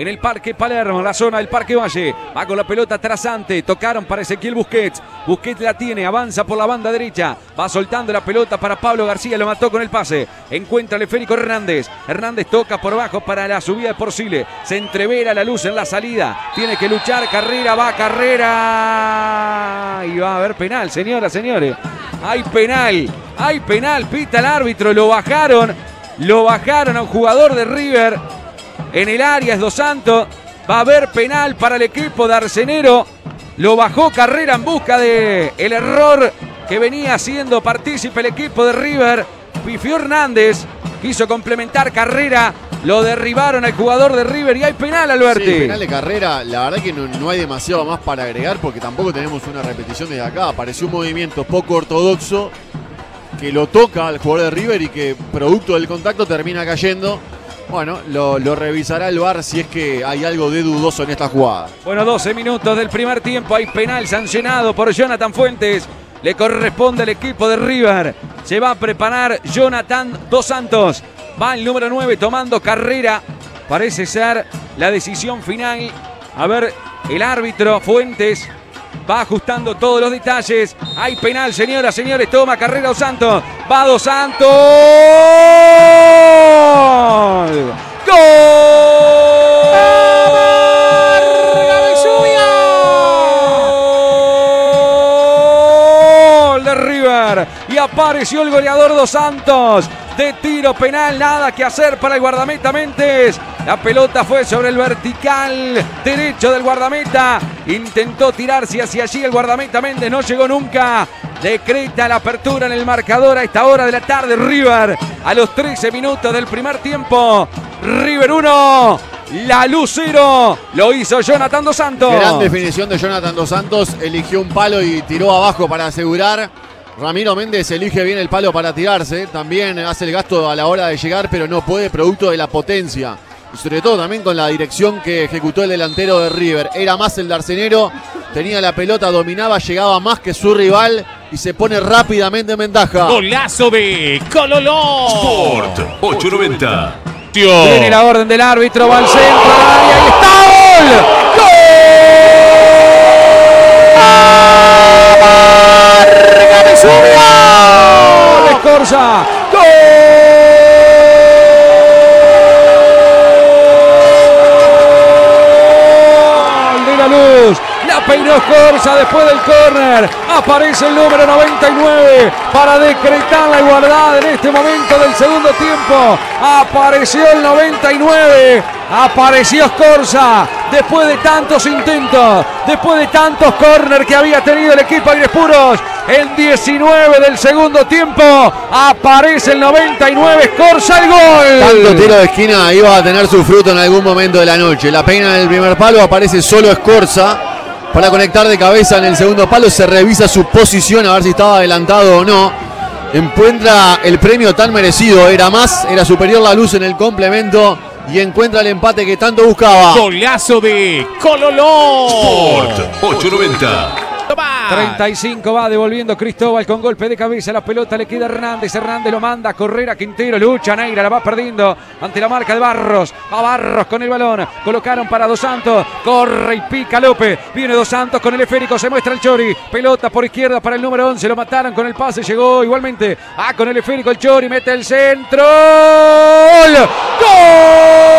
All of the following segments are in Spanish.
en el Parque Palermo, la zona del Parque Valle. Va con la pelota trasante. Tocaron para Ezequiel Busquets. Busquets la tiene, avanza por la banda derecha. Va soltando la pelota para Pablo García. Lo mató con el pase. Encuentra el esférico Hernández. Hernández toca por abajo para la subida de Porcile. Se entrevera la luz en la salida. Tiene que luchar. Carrera, va carrera. Y va a haber penal, señoras, señores. Hay penal. Hay penal. Pita el árbitro. Lo bajaron. Lo bajaron a un jugador de River en el área es Dos Santos. Va a haber penal para el equipo de Arcenero. Lo bajó Carrera en busca de el error que venía siendo partícipe el equipo de River. Pifió Hernández. Quiso complementar Carrera. Lo derribaron al jugador de River y hay penal, Alberti. Sí, penal de carrera, la verdad que no, no, hay demasiado más para agregar porque tampoco tenemos una repetición desde acá. Apareció un movimiento poco ortodoxo que lo toca al jugador de River y que producto del contacto termina cayendo. Bueno, lo, revisará el VAR si es que hay algo de dudoso en esta jugada. Bueno, 12 minutos del primer tiempo. Hay penal sancionado por Jonathan Fuentes. Le corresponde al equipo de River. Se va a preparar Jonathan Dos Santos. Va el número 9 tomando carrera. Parece ser la decisión final. A ver, el árbitro Fuentes va ajustando todos los detalles. Hay penal, señoras, señores. Toma carrera Dos Santos. Va Dos Santos. ¡Gol! ¡Gol de River! Y apareció el goleador Dos Santos de tiro penal. Nada que hacer para el guardameta Mentes. La pelota fue sobre el vertical derecho del guardameta. Intentó tirarse hacia allí el guardameta Méndez. No llegó nunca. Decreta la apertura en el marcador a esta hora de la tarde. River a los 13 minutos del primer tiempo. River 1. La Lucero lo hizo Jonathan Dos Santos. Gran definición de Jonathan Dos Santos. Eligió un palo y tiró abajo para asegurar. Ramiro Méndez elige bien el palo para tirarse. También hace el gasto a la hora de llegar, pero no puede, producto de la potencia. Y sobre todo también con la dirección que ejecutó el delantero de River. Era más el darcenero, tenía la pelota, dominaba, llegaba más que su rival y se pone rápidamente en ventaja. Golazo de Cololó. Sport 890. Tiene la orden del árbitro, va al centro, y ahí está ¡Gol! ¡Gol! Escorza después del córner. Aparece el número 99 para decretar la igualdad en este momento del segundo tiempo. Apareció el 99. Apareció Escorza después de tantos intentos, después de tantos córner que había tenido el equipo Aires Puros. En 19 del segundo tiempo aparece el 99, Escorza el gol. Tanto tiro de esquina iba a tener su fruto en algún momento de la noche. La peina del primer palo aparece solo Escorza para conectar de cabeza en el segundo palo. Se revisa su posición a ver si estaba adelantado o no. Encuentra el premio tan merecido. Era más, era superior la luz en el complemento y encuentra el empate que tanto buscaba. Golazo de Cololó. Sport 890. 35 va devolviendo Cristóbal con golpe de cabeza. La pelota le queda Hernández. Hernández lo manda a correr a Quintero. Lucha Neira, la va perdiendo ante la marca de Barros. Va Barros con el balón. Colocaron para Dos Santos. Corre y pica López. Viene Dos Santos con el esférico. Se muestra el Chori. Pelota por izquierda para el número 11. Lo mataron con el pase. Llegó igualmente. Ah, con el esférico el Chori. Mete el centro. ¡Gol!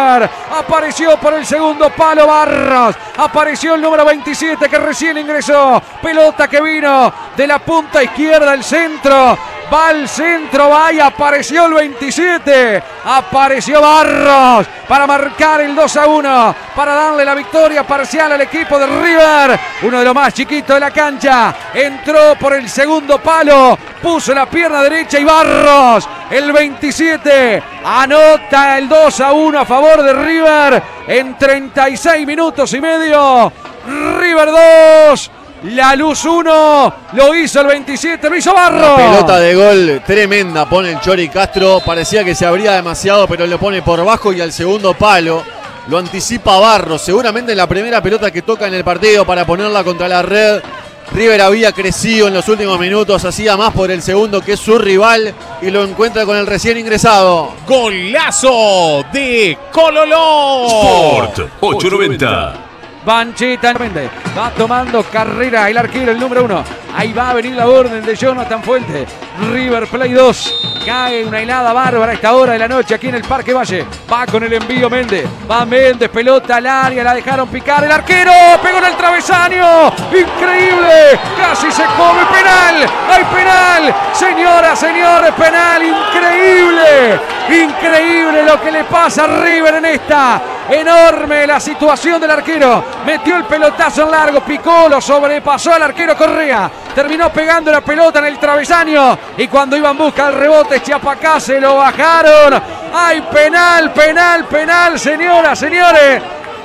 Apareció por el segundo palo Barros. Apareció el número 27 que recién ingresó. Pelota que vino de la punta izquierda al centro. Va al centro, va y apareció el 27. Apareció Barros para marcar el 2 a 1. Para darle la victoria parcial al equipo de River. Uno de los más chiquitos de la cancha. Entró por el segundo palo. Puso la pierna derecha y Barros. El 27 anota el 2 a 1 a favor de River en 36 minutos y medio. River 2. La luz 1, lo hizo el 27, lo hizo Barro. pelota de gol tremenda, pone el Chori Castro. Parecía que se abría demasiado, pero lo pone por bajo y al segundo palo. Lo anticipa Barros. Seguramente en la primera pelota que toca en el partido para ponerla contra la red. River había crecido en los últimos minutos, hacía más por el segundo que es su rival y lo encuentra con el recién ingresado. Golazo de Cololó. Sport 890. Banchita va tomando carrera el arquero, el número uno. Ahí va a venir la orden de Jonathan Fuente. River Play 2. Cae una helada bárbara a esta hora de la noche aquí en el Parque Valle. Va con el envío Méndez. Va Méndez, pelota al área, la dejaron picar. El arquero pegó en el travesaño. Increíble. Casi se come penal. Hay penal. Señoras, señores, penal. Increíble. Increíble lo que le pasa a River en esta. Enorme la situación del arquero. Metió el pelotazo en largo, picó, lo sobrepasó al arquero Correa. Terminó pegando la pelota en el travesaño. Y cuando iban busca el rebote, Chiapacá se lo bajaron. ¡Hay penal, penal, penal, señoras, señores!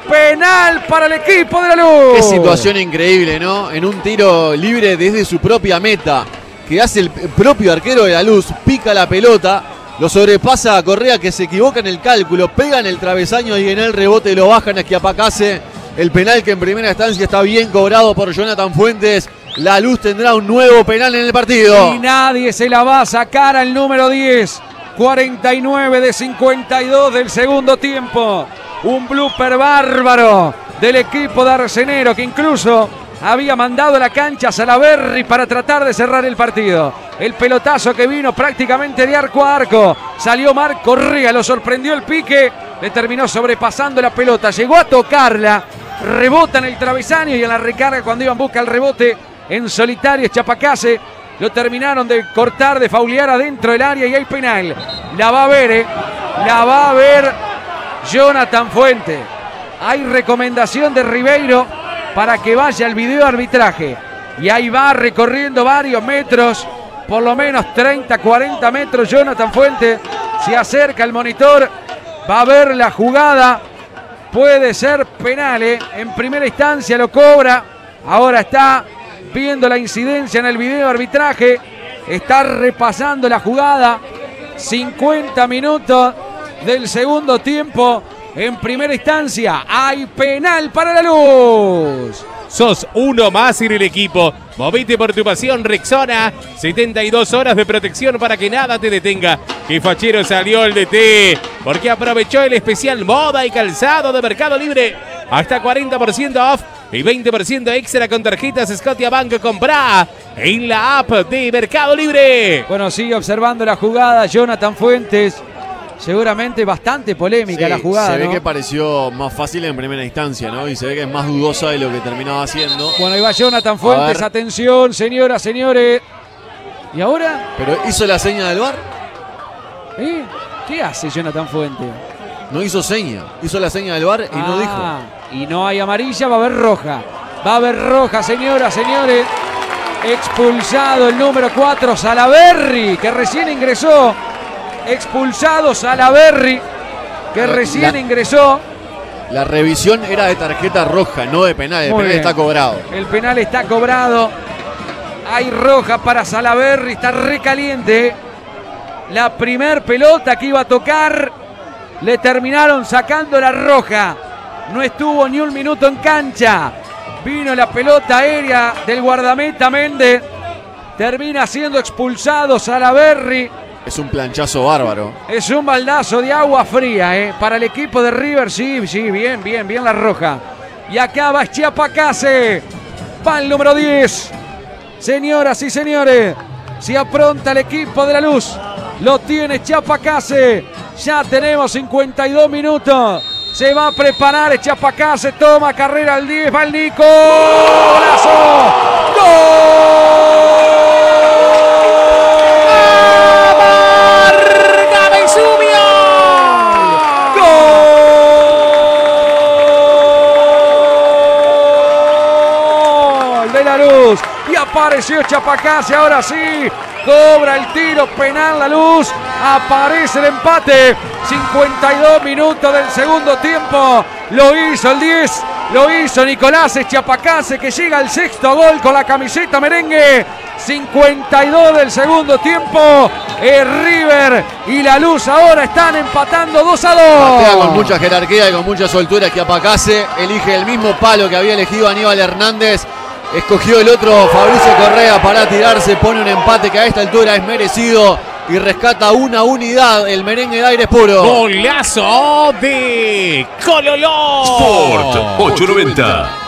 Penal para el equipo de la luz. Qué situación increíble, ¿no? En un tiro libre desde su propia meta. Que hace el propio arquero de la luz, pica la pelota, lo sobrepasa a Correa que se equivoca en el cálculo, pega en el travesaño y en el rebote lo bajan a Esquiapacase. El penal que en primera instancia está bien cobrado por Jonathan Fuentes. La luz tendrá un nuevo penal en el partido. Y nadie se la va a sacar al número 10. 49 de 52 del segundo tiempo. Un blooper bárbaro del equipo de Arcenero que incluso había mandado la cancha a Salaberry para tratar de cerrar el partido. El pelotazo que vino prácticamente de arco a arco. Salió Marco Correa, lo sorprendió el pique. Le terminó sobrepasando la pelota. Llegó a tocarla. Rebota en el travesaño y en la recarga cuando iban busca el rebote en solitario Chapacase. Lo terminaron de cortar, de faulear adentro del área y hay penal. La va a ver, ¿eh? La va a ver Jonathan Fuente. Hay recomendación de Ribeiro para que vaya al video arbitraje. Y ahí va recorriendo varios metros, por lo menos 30, 40 metros. Jonathan Fuente se acerca al monitor, va a ver la jugada. Puede ser penal, ¿eh? en primera instancia lo cobra. Ahora está viendo la incidencia en el video arbitraje. Está repasando la jugada. 50 minutos del segundo tiempo. En primera instancia hay penal para la luz. Sos uno más en el equipo. Movite por tu pasión, Rexona. 72 horas de protección para que nada te detenga. Que fachero salió el DT. Porque aprovechó el especial moda y calzado de Mercado Libre. Hasta 40% off y 20% extra con tarjetas Scotiabank. Comprá en la app de Mercado Libre. Bueno, sigue observando la jugada Jonathan Fuentes. Seguramente bastante polémica Sí, la jugada. Se ve ¿no? que pareció más fácil en primera instancia, ¿no? Y se ve que es más dudosa de lo que terminaba haciendo. Bueno, ahí va Jonathan Fuentes. Atención, señoras, señores. ¿Y ahora? Pero hizo la seña del bar, ¿Eh? ¿Qué hace Jonathan Fuentes? no hizo seña. Hizo la seña del bar y no dijo. Ah, Y no hay amarilla, va a haber roja. Va a haber roja, señoras, señores. Expulsado el número 4, Salaberry, que recién ingresó. Expulsado Salaberry, que La- recién la- ingresó. La revisión era de tarjeta roja, no de penal. El Muy penal bien. está cobrado. El penal está cobrado. Hay roja para Salaberry, está recaliente. La primer pelota que iba a tocar, le terminaron sacando la roja. No estuvo ni un minuto en cancha. Vino la pelota aérea del guardameta Méndez. Termina siendo expulsado Salaberry. Es un planchazo bárbaro. Es un baldazo de agua fría, ¿eh? Para el equipo de River, sí, sí, bien, bien, bien la roja. Y acá va Chiapacase. Va el número 10. Señoras y señores, se apronta el equipo de la luz. Lo tiene Chiapacase. Ya tenemos 52 minutos. Se va a preparar Chiapacase. Toma carrera al 10. Va el Nico. ¡Golazo! ¡Gol! Apareció Chapacase, ahora sí. Cobra el tiro penal la luz. Aparece el empate. 52 minutos del segundo tiempo. Lo hizo el 10 Lo hizo Nicolás Echiapacase que llega al sexto gol con la camiseta merengue. 52 del segundo tiempo. El River y la Luz ahora están empatando 2 a 2. Patea con mucha jerarquía y con mucha soltura que Apacase elige el mismo palo que había elegido Aníbal Hernández. Escogió el otro Fabricio Correa para tirarse, pone un empate que a esta altura es merecido y rescata una unidad el merengue de aires puro. Golazo de Cololó. Sport 890.